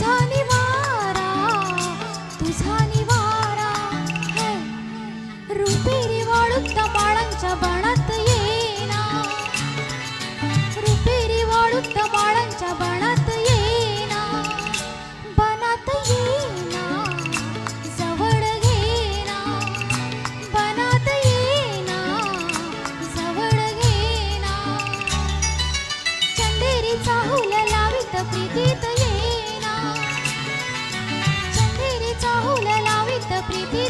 तुझा निवारा तुझा निवारा हे। रुपेरी वाळूत माळांच्या बनात येना रुपेरी वाळूत माळांच्या बनात येना बनात येना जवळ घेना बनात येना जवळ घेना चंदेरी चाहुल लावित प्रीतीत येना चंदेरी चाहुल लावित प्रीतीत